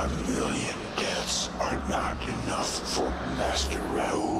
A million deaths are not enough for Master Raoul.